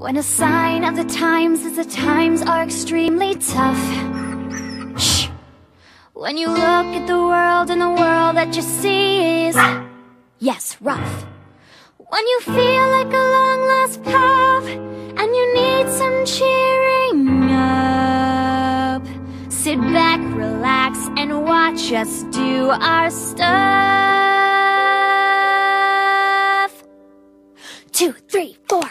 When a sign of the times is the times are extremely tough. Shh. When you look at the world and the world that you see is, yes, rough. When you feel like a long lost pup and you need some cheering up, sit back, relax, and watch us do our stuff. Two, three, four.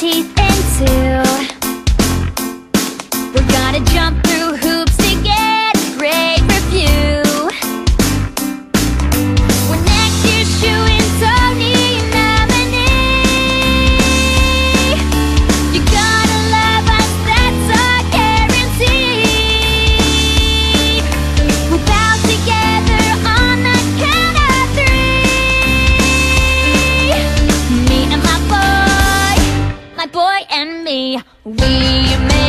Teeth into. We